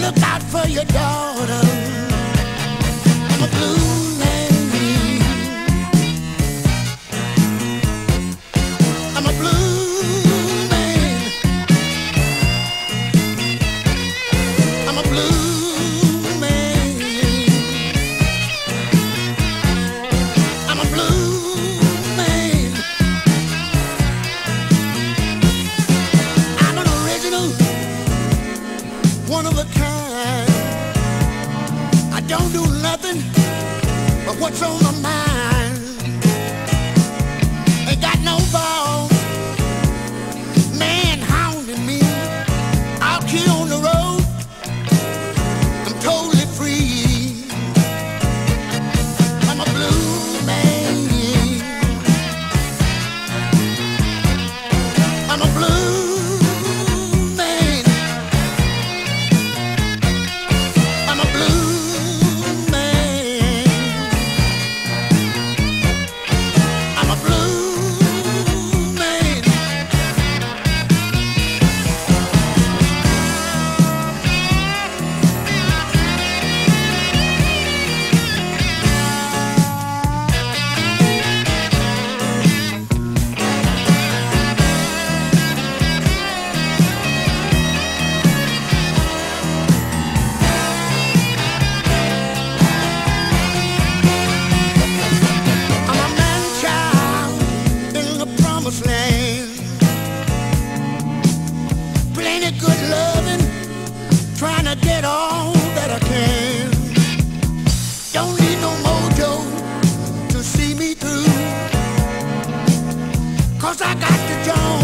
look out for your daughter. don't do nothing but what's on my mind. Ain't got no balls. Cause I got the Jones.